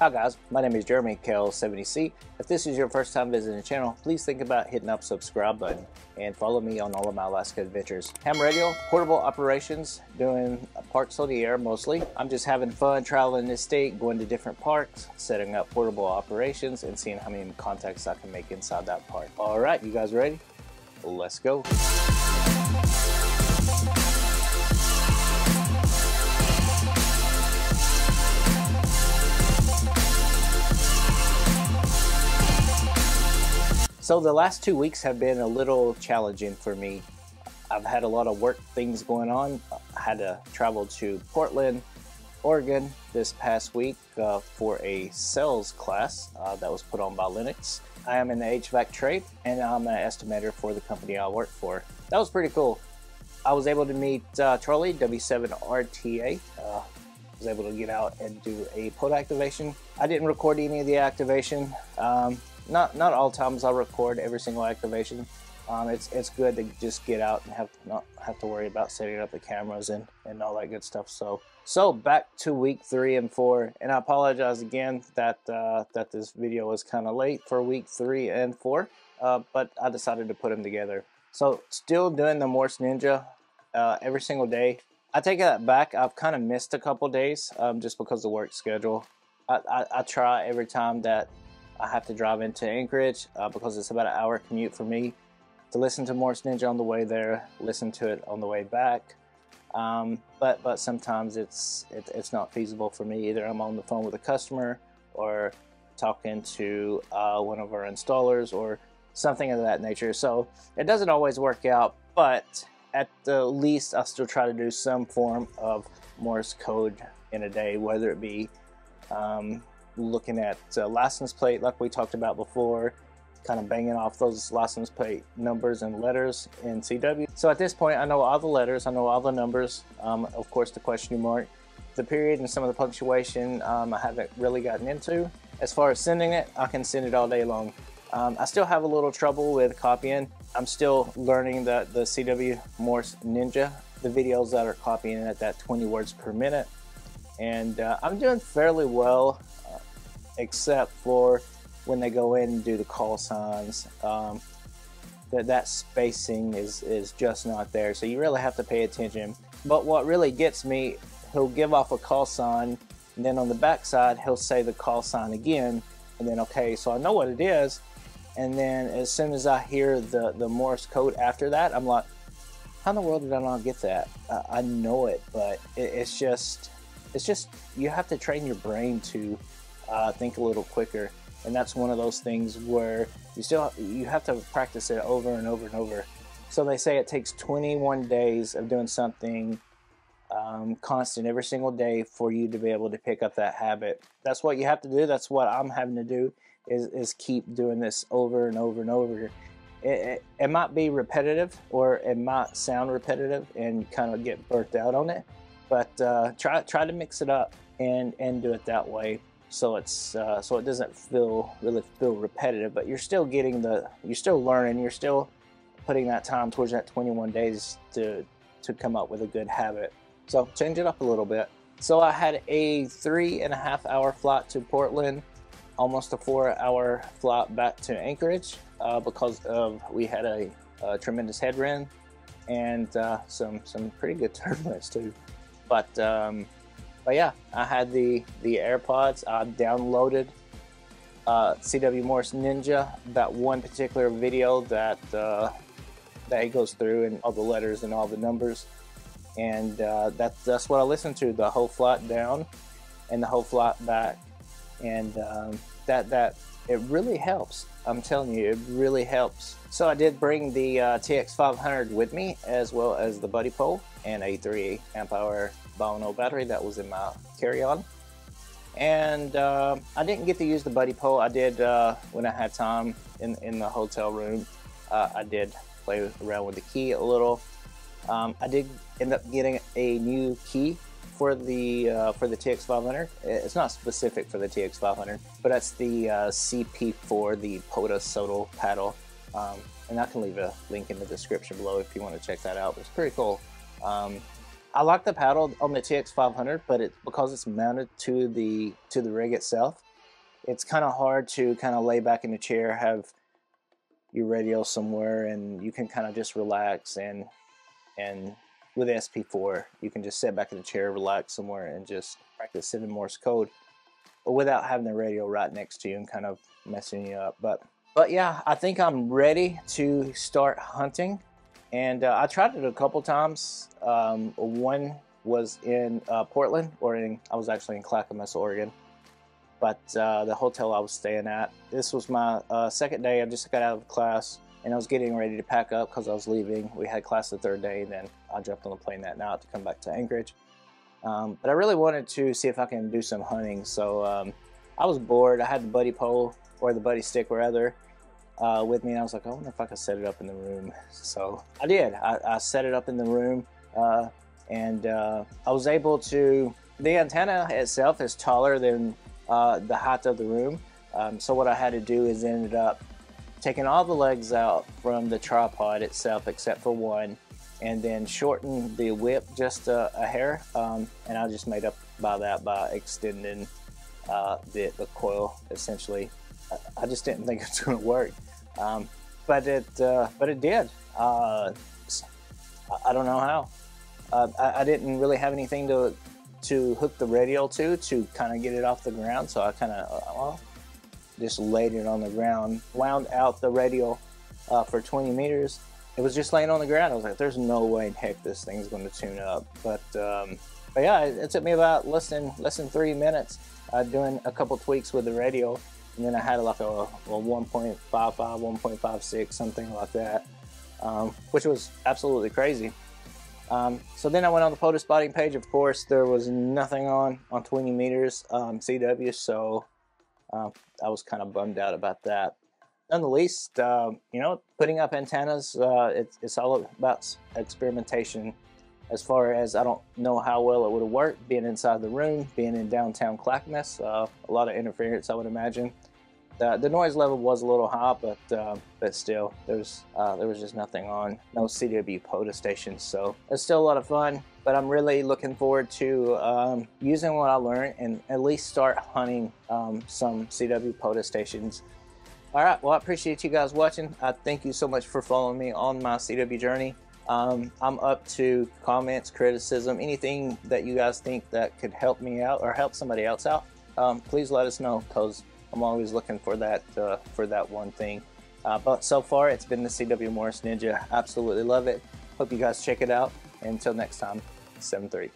Hi guys, my name is Jeremy KL7EC. If this is your first time visiting the channel, please think about hitting up subscribe button and follow me on all of my Alaska adventures. Ham radio, portable operations, doing parks on the air mostly. I'm just having fun traveling this state, going to different parks, setting up portable operations and seeing how many contacts I can make inside that park. All right, you guys ready? Let's go. So the last two weeks have been a little challenging for me. I've had a lot of work things going on. I had to travel to Portland, Oregon this past week uh, for a sales class uh, that was put on by Lennox. I am in the HVAC trade and I'm an estimator for the company I work for. That was pretty cool. I was able to meet uh, Charlie, W7RTA. Uh, was able to get out and do a POTA activation. I didn't record any of the activation. Um, not not all times I'll record every single activation. Um, it's it's good to just get out and have not have to worry about setting up the cameras and, and all that good stuff. So so back to week three and four, and I apologize again that uh, that this video was kind of late for week three and four, uh, but I decided to put them together. So still doing the Morse Ninja uh, every single day. I take that back. I've kind of missed a couple days um, just because of the work schedule. I, I, I try every time that I have to drive into Anchorage uh, because it's about an hour commute for me to listen to Morse Ninja on the way there, listen to it on the way back. Um, but but sometimes it's it, it's not feasible for me. Either I'm on the phone with a customer or talking to uh, one of our installers or something of that nature. So it doesn't always work out, but at the least I still try to do some form of Morse code in a day, whether it be um, looking at uh, license plate like we talked about before, kind of banging off those license plate numbers and letters in CW. So at this point, I know all the letters, I know all the numbers, um, of course the question mark, the period and some of the punctuation um, I haven't really gotten into. As far as sending it, I can send it all day long. Um, I still have a little trouble with copying. I'm still learning the, the CW Morse Ninja, the videos that are copying at that 20 words per minute. And uh, I'm doing fairly well except for when they go in and do the call signs. Um, that that spacing is is just not there. So you really have to pay attention. But what really gets me, he'll give off a call sign, and then on the back side he'll say the call sign again, and then okay, so I know what it is. And then as soon as I hear the the Morse code after that, I'm like, how in the world did I not get that? Uh, I know it, but it, it's just it's just you have to train your brain to uh, think a little quicker. And that's one of those things where you still you have to practice it over and over and over. So they say it takes 21 days of doing something um, constant every single day for you to be able to pick up that habit. That's what you have to do. That's what I'm having to do is, is keep doing this over and over and over. It, it, it might be repetitive or it might sound repetitive and kind of get burnt out on it, but uh, try try to mix it up and and do it that way so it's uh, so it doesn't feel really feel repetitive but you're still getting the you're still learning you're still putting that time towards that 21 days to to come up with a good habit. So change it up a little bit. So I had a three and a half hour flight to Portland almost a four hour flight back to Anchorage uh, because of we had a, a tremendous headwind and uh, some some pretty good turbulence too. But um, but yeah, I had the the AirPods. I downloaded uh, CW Morse Ninja, that one particular video that uh, that it goes through and all the letters and all the numbers, and uh, that's that's what I listened to the whole flight down and the whole flight back, and um, that that it really helps. I'm telling you, it really helps. So I did bring the uh, TX500 with me as well as the Buddipole and a 3 amp hour Bioenno battery that was in my carry-on. And uh, I didn't get to use the Buddipole. I did uh, when I had time in, in the hotel room. Uh, I did play around with the key a little. Um, I did end up getting a new key for the uh, for the TX500. It's not specific for the TX500, but that's the uh, SP4, the POTA SOTA paddle. Um, and I can leave a link in the description below if you want to check that out. It's pretty cool. Um, I like the paddle on the TX500, but it's because it's mounted to the to the rig itself. it's kind of hard to kind of lay back in the chair, have your radio somewhere, and you can kind of just relax and and with SP4, you can just sit back in the chair, relax somewhere, and just practice sending Morse code, but without having the radio right next to you and kind of messing you up. But but yeah, I think I'm ready to start hunting, and uh, I tried it a couple times. Um, one was in uh, Portland, or in, I was actually in Clackamas, Oregon. But uh, the hotel I was staying at, this was my uh, second day. I just got out of class and I was getting ready to pack up because I was leaving. We had class the third day, and then I jumped on the plane that night to come back to Anchorage. Um, but I really wanted to see if I can do some hunting, so um, I was bored. I had the Buddipole or the Buddistick, rather, uh, with me, and I was like, I wonder if I could set it up in the room. So I did. I, I set it up in the room, uh, and uh, I was able to. The antenna itself is taller than uh, the height of the room, um, so what I had to do is ended up taking all the legs out from the tripod itself except for one and then shorten the whip just a, a hair um, and I just made up by that by extending uh, the, the coil essentially I, just didn't think it was going to work um, but it uh, but it did uh, I don't know how uh, I, I, didn't really have anything to to hook the radio to to kind of get it off the ground so I kind of uh, well just laid it on the ground, wound out the radio uh, for 20 meters. It was just laying on the ground. I was like, there's no way in heck this thing's going to tune up. But, um, but yeah, it, it, took me about less than, less than three minutes uh, doing a couple tweaks with the radio. And then I had like a, a 1.55, 1.56, something like that, um, which was absolutely crazy. Um, so then I went on the POTA spotting page. Of course, there was nothing on on 20 meters um, CW, so uh, I was kind of bummed out about that. Nonetheless, uh, you know, putting up antennas, uh, it's, it's all about experimentation. As far as I don't know how well it would have worked, being inside the room, being in downtown Clackamas, uh, a lot of interference, I would imagine. The, noise level was a little high, but uh, but still, there was uh, there was just nothing on, no CW POTA stations, so it's still a lot of fun but I'm really looking forward to um, using what I learned and at least start hunting um, some CW POTA stations. All right, well, I appreciate you guys watching. I thank you so much for following me on my CW journey. Um, I'm up to comments, criticism, anything that you guys think that could help me out or help somebody else out. Um, please let us know because I'm always looking for that uh, for that one thing. Uh, but so far, it's been the CW Morse Ninja. Absolutely love it. Hope you guys check it out. Until next time, 7 3.